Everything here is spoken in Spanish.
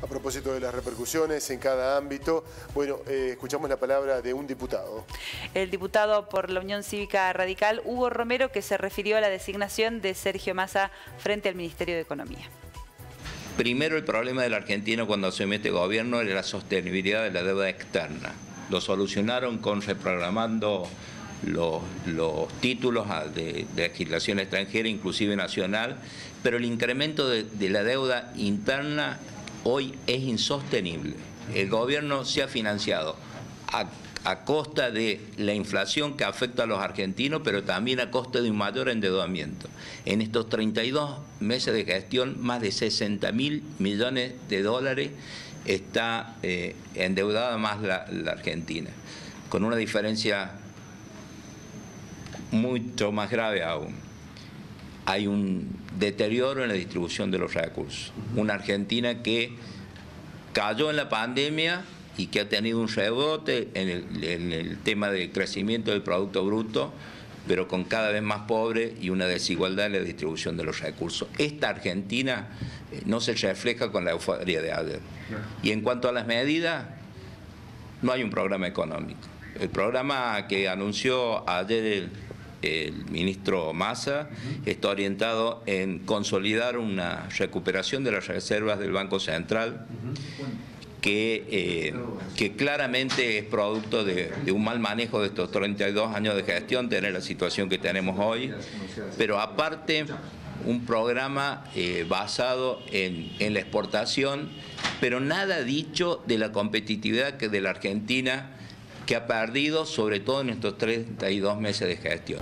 A propósito de las repercusiones en cada ámbito, bueno, eh, escuchamos la palabra de un diputado. El diputado por la Unión Cívica Radical, Hugo Romero, que se refirió a la designación de Sergio Massa frente al Ministerio de Economía. Primero, el problema de la Argentina cuando se mete gobierno era la sostenibilidad de la deuda externa. Lo solucionaron con reprogramando los, títulos de, legislación extranjera, inclusive nacional, pero el incremento de, de la deuda interna hoy es insostenible. El gobierno se ha financiado a, costa de la inflación que afecta a los argentinos, pero también a costa de un mayor endeudamiento. En estos 32 meses de gestión, más de 60 mil millones de dólares está eh, endeudada más la, la Argentina, con una diferencia mucho más grave aún. Hay un deterioro en la distribución de los recursos. Una Argentina que cayó en la pandemia y que ha tenido un rebote en el, tema del crecimiento del Producto Bruto, pero con cada vez más pobre y una desigualdad en la distribución de los recursos. Esta Argentina eh, no se refleja con la euforia de ayer. Y en cuanto a las medidas, no hay un programa económico. El programa que anunció ayer el el ministro Massa está orientado en consolidar una recuperación de las reservas del Banco Central que, eh, que claramente es producto de, un mal manejo de estos 32 años de gestión, tener la situación que tenemos hoy, pero aparte un programa eh, basado en, en la exportación, pero nada dicho de la competitividad que de la Argentina que ha perdido, sobre todo en estos 32 meses de gestión.